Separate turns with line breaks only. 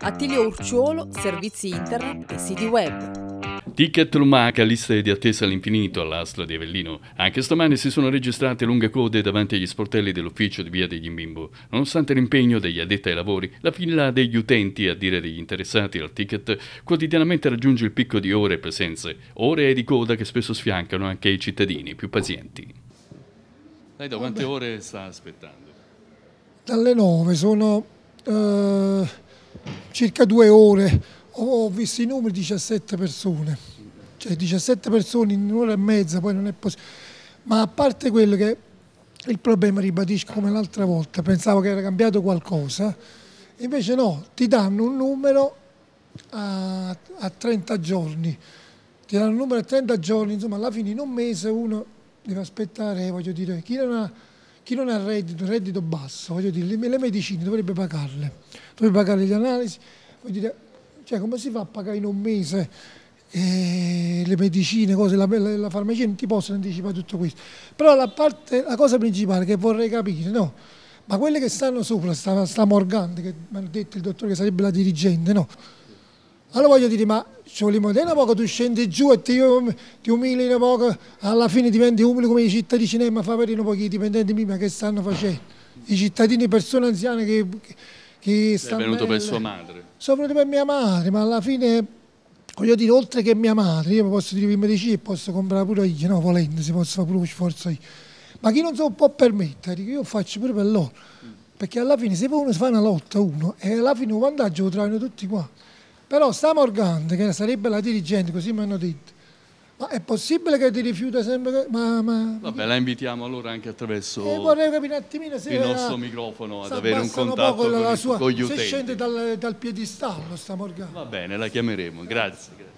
Attilio Urciuolo, servizi internet e siti web.
Ticket Lumaca, liste di attesa all'infinito all'Astra di Avellino. Anche stamani si sono registrate lunghe code davanti agli sportelli dell'ufficio di via degli Imbimbo. Nonostante l'impegno degli addetti ai lavori, la fila degli utenti, a dire degli interessati al ticket, quotidianamente raggiunge il picco di ore e presenze, ore di coda che spesso sfiancano anche i cittadini più pazienti. Lei da quante Vabbè. ore sta aspettando?
Dalle 9 sono eh, circa due ore ho visto i numeri 17 persone, cioè 17 persone in un'ora e mezza, poi non è possibile. Ma a parte quello che il problema, ribadisco come l'altra volta, pensavo che era cambiato qualcosa, invece no, ti danno un numero a, a 30 giorni, ti danno un numero a 30 giorni, insomma alla fine in un mese uno deve aspettare, voglio dire, chi non ha, chi non ha reddito, reddito basso, voglio dire, le, le medicine dovrebbe pagarle, dovrebbe pagare le analisi, voglio dire, cioè come si fa a pagare in un mese eh, le medicine, cose, la, la, la, farmacia non ti possono anticipare tutto questo. Però la, parte, la cosa principale che vorrei capire, no? Ma quelle che stanno sopra, sta, sta Morgante, che mi ha detto il dottore che sarebbe la dirigente, no? Allora voglio dire, ma ci vogliamo vedere un poco, tu scendi giù e ti, ti umili un poco, alla fine diventi umile come i cittadini, ma fa vedere un po' i dipendenti miei, ma che stanno facendo? I cittadini, persone anziane che, che
che sta è venuto per sua madre?
Sono venuto per mia madre, ma alla fine, voglio dire, oltre che mia madre, io mi posso dire in medicina e posso comprare pure io, no, volendo, si posso fare pure sforzo io. Ma chi non se lo può permettere, io faccio pure per loro. Perché alla fine se uno si fa una lotta uno, e alla fine un vantaggio lo trovano tutti qua. Però sta Morgante, che sarebbe la dirigente, così mi hanno detto, ma è possibile che ti rifiuta sempre? Ma, ma...
Vabbè, la invitiamo allora anche attraverso
eh, vorrei capire un attimino se
il nostro microfono ad avere un contatto con, la sua, con gli utenti.
Se scende dal, dal piedistallo sta Morgana.
Va bene, la chiameremo, grazie.